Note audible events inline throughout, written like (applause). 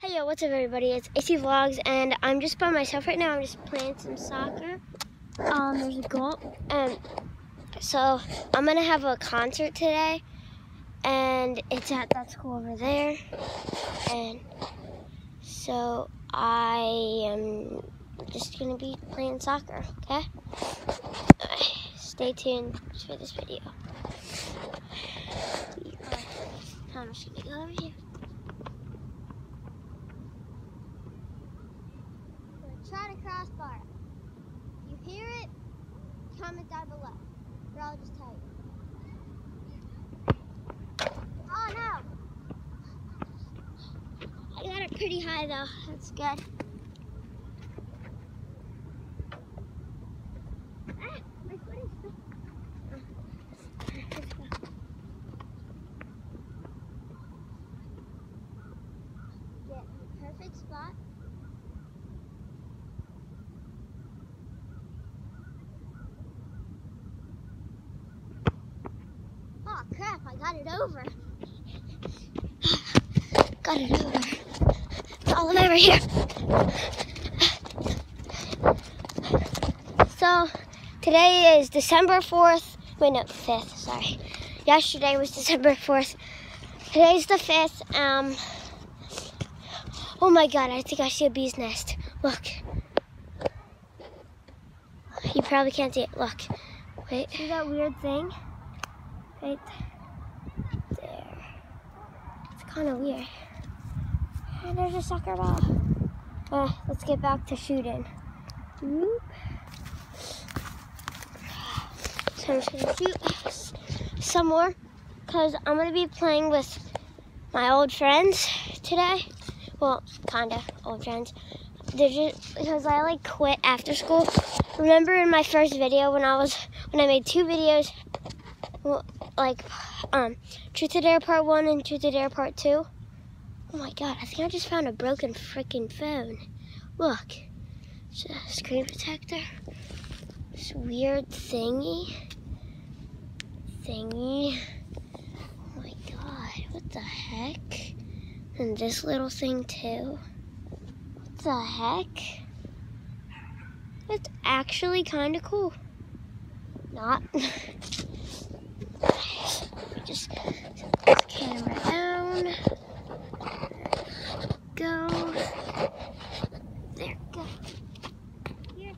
Hey yo, what's up everybody? It's AC Vlogs and I'm just by myself right now. I'm just playing some soccer. Um, there's a goal. And so I'm gonna have a concert today and it's at that school over there. And so I am just gonna be playing soccer, okay? Stay tuned for this video. I'm just gonna go over here. Try to crossbar. If you hear it, comment down below, or I'll just tell you. Oh no! I got it pretty high though. That's good. Ah, my foot is. Get the perfect spot. Oh crap, I got it over. (sighs) got it over. It's all over here. So, today is December 4th. Wait, no, 5th, sorry. Yesterday was December 4th. Today's the 5th. Um, oh my god, I think I see a bee's nest. Look. You probably can't see it. Look. Wait. See that weird thing? right kind of weird. And there's a soccer ball. Uh, let's get back to shooting. Whoop. So I'm just gonna shoot some more because I'm gonna be playing with my old friends today. Well, kinda old friends. They're just because I like quit after school. Remember in my first video when I was when I made two videos well, like um Truth or Dare Part 1 and Truth or Dare Part 2. Oh my god, I think I just found a broken freaking phone. Look. It's a screen protector. This weird thingy. Thingy. Oh my god, what the heck? And this little thing too. What the heck? It's actually kind of cool. Not. (laughs) just set this camera down. Go. There, go. Here.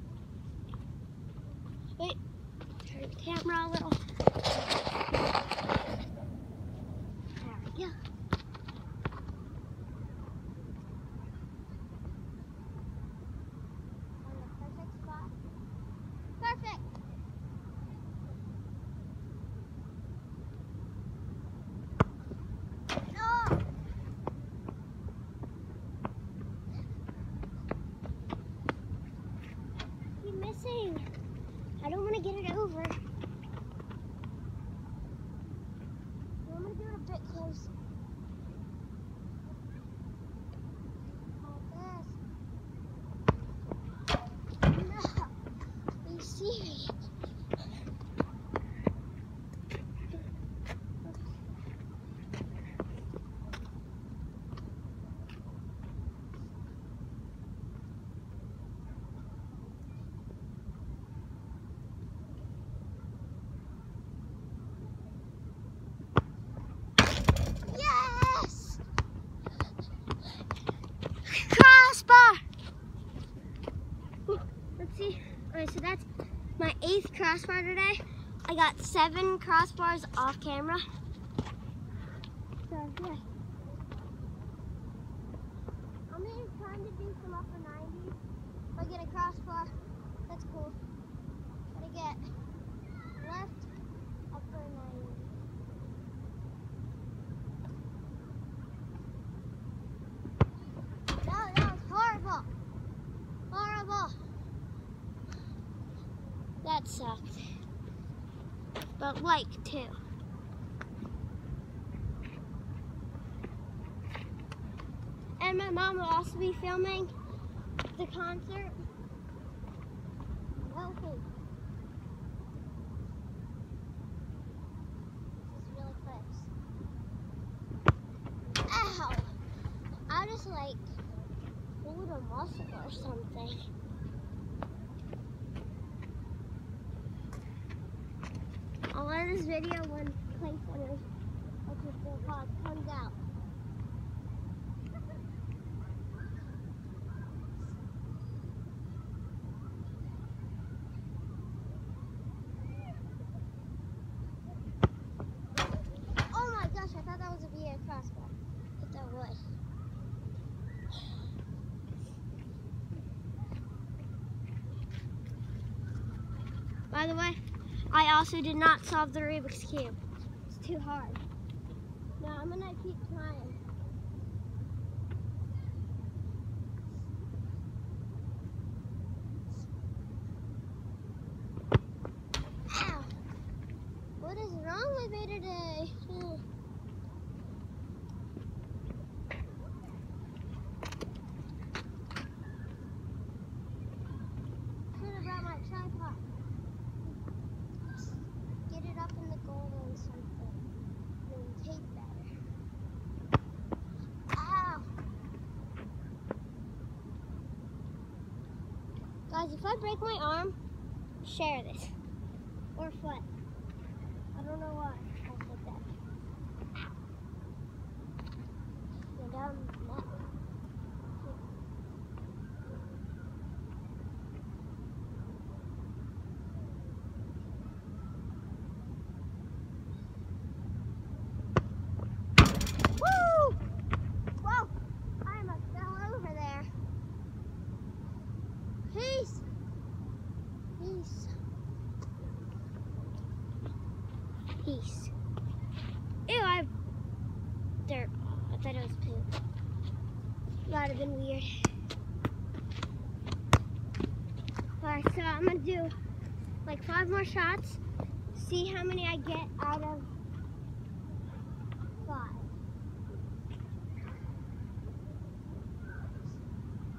Wait. Turn the camera a little. There we go. On the perfect spot. Perfect. No. Keep missing. I don't want to get it over. I'm gonna do it a bit close. Like this. No. Are you serious? Yes! Crossbar! Ooh, Let's see. Alright, so that's my eighth crossbar today. I got seven crossbars off camera. So, yeah. I'm trying to do some upper 90s. If I get a crossbar, that's cool. Gotta get left, upper 90. That, that was horrible. Horrible. That sucked. But like too. And my mom will also be filming the concert. Okay. I just like pulled a muscle or something. I'll end this video when Clay Center's which pod comes out. Oh my gosh, I thought that was a VA crossbar. Hit that wood. By the way, I also did not solve the Rubik's Cube. It's too hard. No, I'm gonna keep trying. What is wrong with me today? Hmm. Should have brought my tripod. Get it up in the gold or something. And tape better. Ow! Guys, if I break my arm, share this. Or foot. I don't know why I said that. Go down that. Woo! Whoa! I almost fell over there. Peace! Peace. Peace. Ew, I... Dirt. I thought it was poop. That'd have been weird. Alright, so I'm gonna do like five more shots. See how many I get out of five.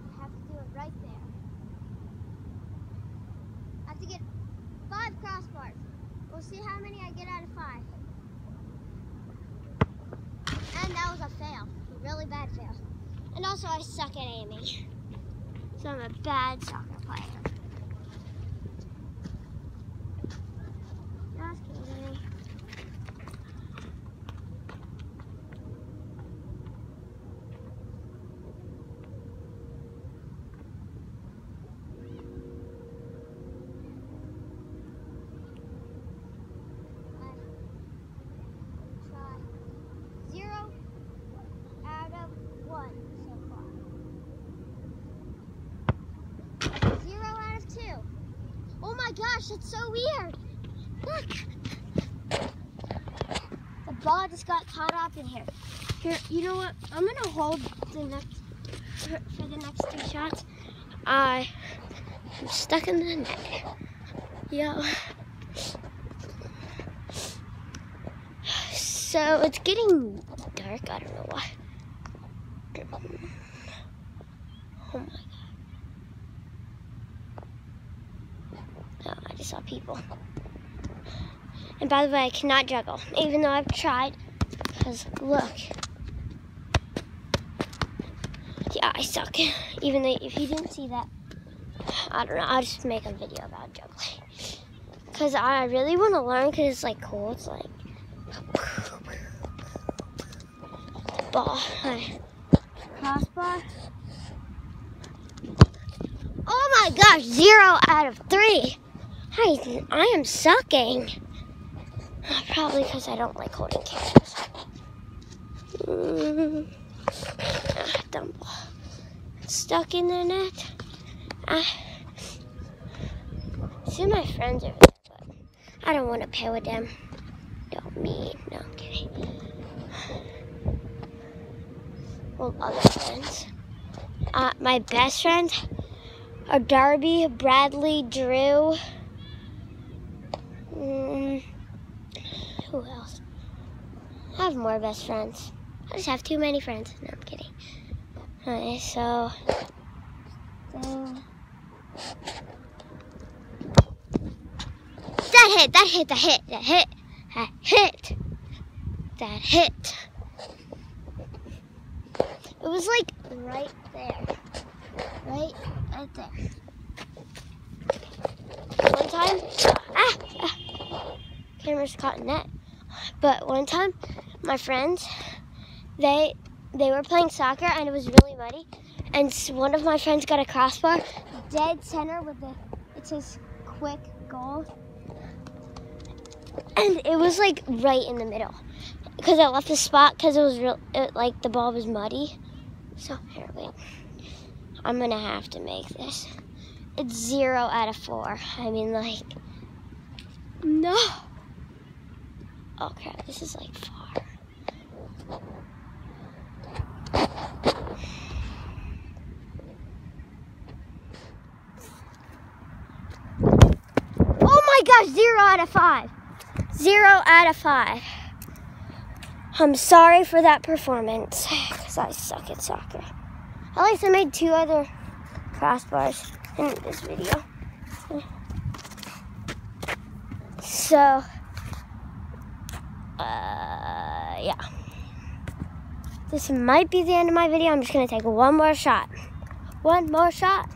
I have to do it right there. I have to get five crossbars. We'll see how many I get out of five. And that was a fail. A really bad fail. And also I suck at aiming. So I'm a bad soccer player. Just kidding. try zero out of one so far. Zero out of two. Oh my gosh, it's so weird. Look. The ball just got caught up in here. Here, you know what? I'm gonna hold the next for, the next two shots. I am stuck in the net. Yo. So it's getting dark. I don't know why. Oh my god. Oh, I just saw people. And by the way, I cannot juggle, even though I've tried. Because look. Yeah, I suck. (laughs) Even though if you didn't see that, I don't know. I'll just make a video about juggling. Because I really want to learn because it's like cool. It's like ball. Crossbar. Oh my gosh, zero out of three. I, I am sucking. Probably because I don't like holding cameras. Mm. Ah, dumb. Stuck in the net. Ah. See my friends over there, but I don't want to play with them. Don't mean. No, I'm kidding. Well, other friends. Uh, my best friends are Darby, Bradley, Drew. Mm, who else? I have more best friends. I just have too many friends. No, I'm kidding. Okay, so. so that hit, that hit, that hit, that hit, that hit, that hit. It was like right there. Right, right there. One time, ah, ah in net. But one time, my friends, they they were playing soccer and it was really muddy. And one of my friends got a crossbar, dead center with the it says quick goal, and it was like right in the middle because I left the spot because it was real it, like the ball was muddy. So here, wait. I'm gonna have to make this. It's zero out of four. I mean, like, no. Okay, this is like far. Oh my gosh, zero out of five. Zero out of five. I'm sorry for that performance because I suck at soccer. At least I made two other crossbars in this video. So, uh, yeah. This might be the end of my video. I'm just to take one more shot. One more shot.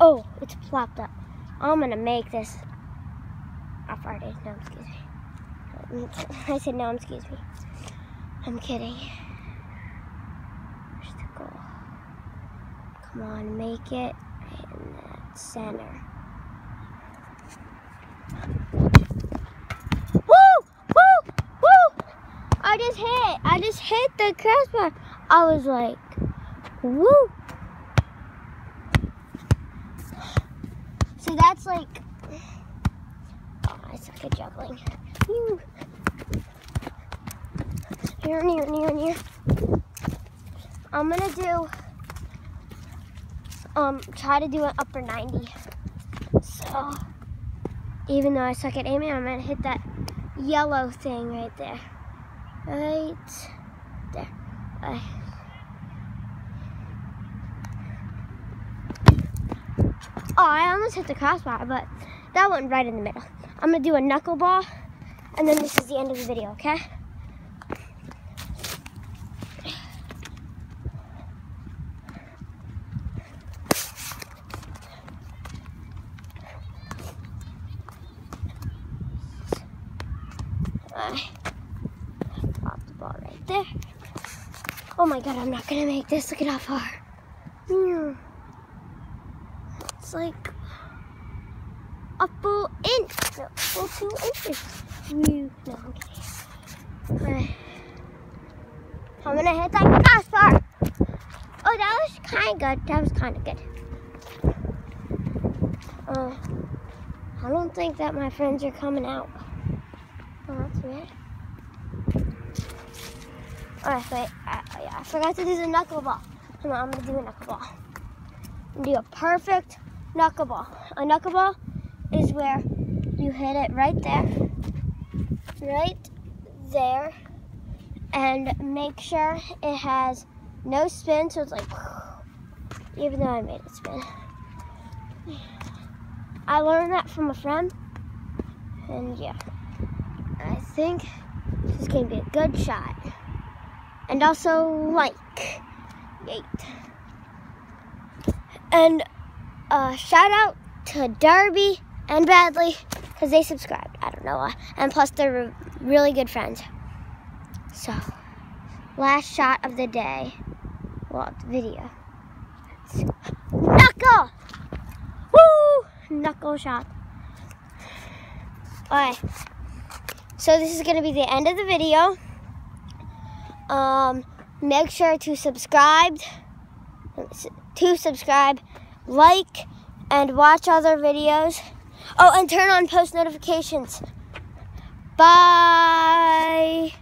Oh, it's plopped up. I'm to make this. I farted. No, excuse me. (laughs) I said no, excuse me. I'm kidding. Where's the goal? Come on, make it in that center. I just hit. I just hit the crossbar. I was like, woo. So that's like, oh, I suck at juggling. Near, near, near, near. I'm gonna do, um, try to do an upper 90. So, even though I suck at aiming, I'm gonna hit that yellow thing right there right there. Oh, I almost hit the crossbar, but that went right in the middle. I'm gonna do a knuckleball, and then this is the end of the video, okay? Bye there. Oh my I'm not gonna make this. Look at how far. It's like a full inch. No, full two inches. No, I'm. I'm gonna hit that crossbar. Oh, that was kind of good. That was kind of good. Uh, I don't think that my friends are coming out. Oh, that's weird. Alright, wait. I, I, forgot to do the knuckleball. I'm gonna do a knuckleball. Do a perfect knuckleball. A knuckleball is where you hit it right there, right there, and make sure it has no spin, so it's like, even though I made it spin. I learned that from a friend, and yeah, I think this is gonna be a good shot and also like eight. And uh, shout out to Darby and Bradley because they subscribed. I don't know why. And plus, they're really good friends. So, last shot of the day. Well, the video. Knuckle! Woo! Knuckle shot. Alright. So, this is going to be the end of the video. Um, make sure to subscribe, to subscribe, like, and watch other videos. Oh, and turn on post notifications. Bye.